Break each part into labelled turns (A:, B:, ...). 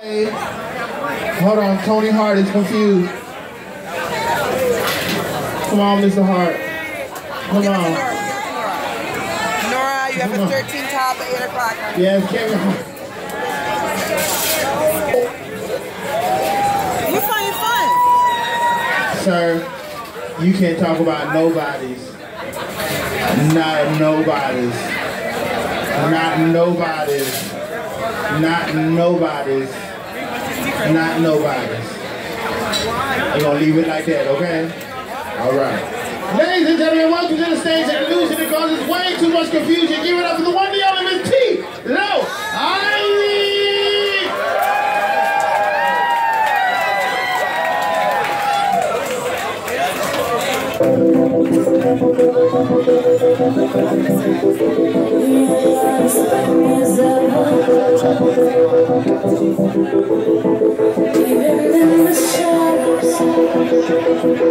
A: Hold on, Tony Hart is confused. Come on, Mr. Hart. Come on.
B: Nora, you have a 13 top at 8 o'clock.
A: Yes, Kevin Hart.
B: You're it fun.
A: Sir, you can't talk about nobodies. Not nobodies. Not nobodies. Not nobodies. Not nobodies. We're gonna leave it like that, okay? All right. Ladies and gentlemen, welcome to the stage and losing it causes way too much confusion. Give it up for the one, the only Miss T. Low.
C: The crowd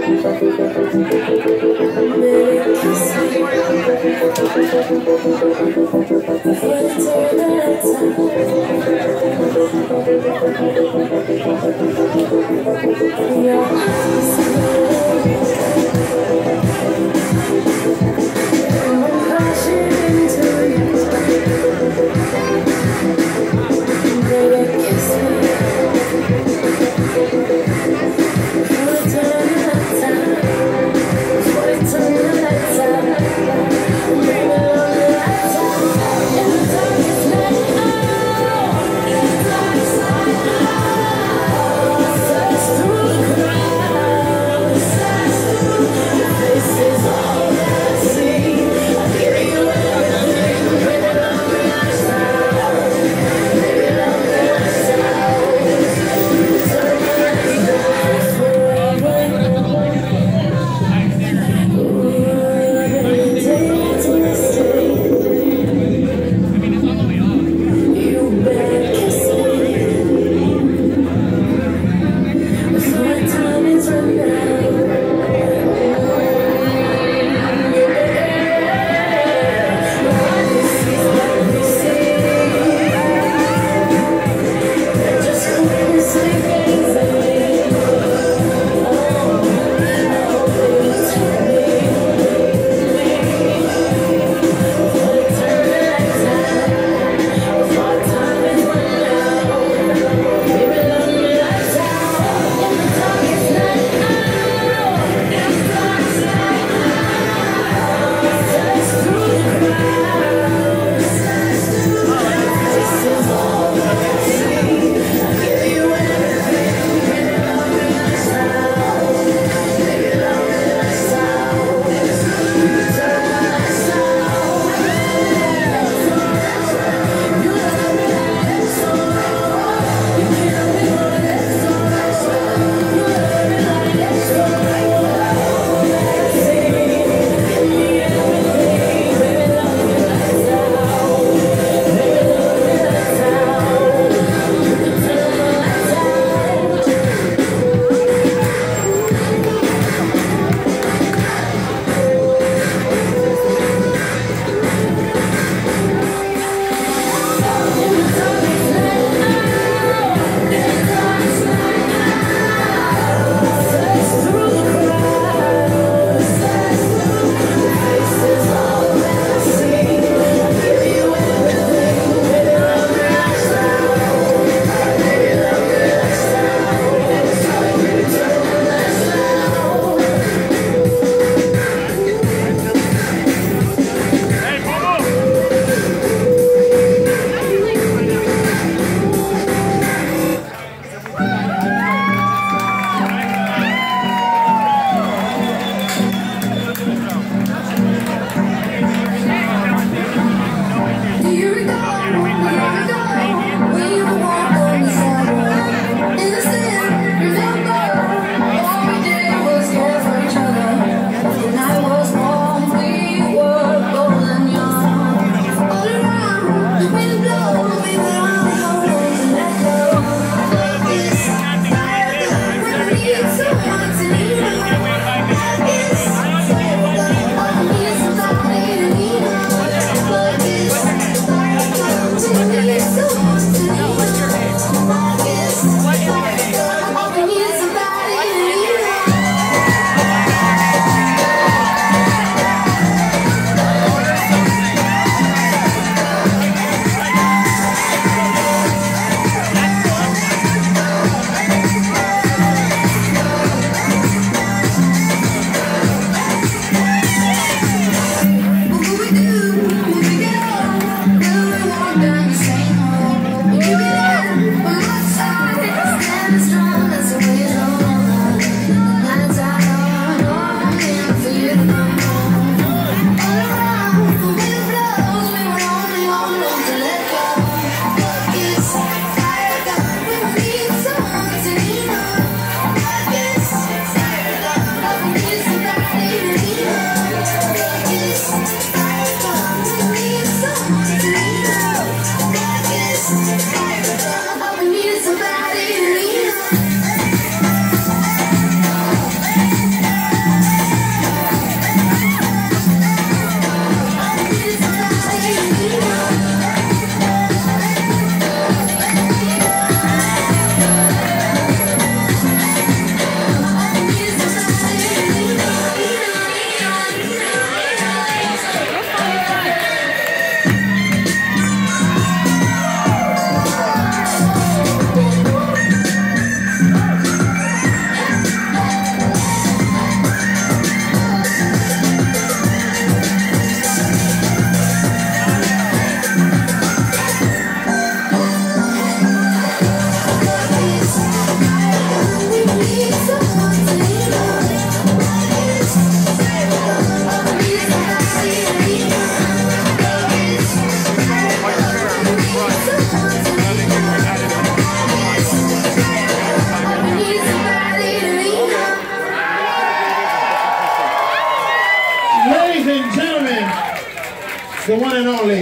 A: the one and only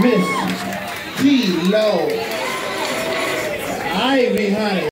A: Miss T. Lo Ivy, honey.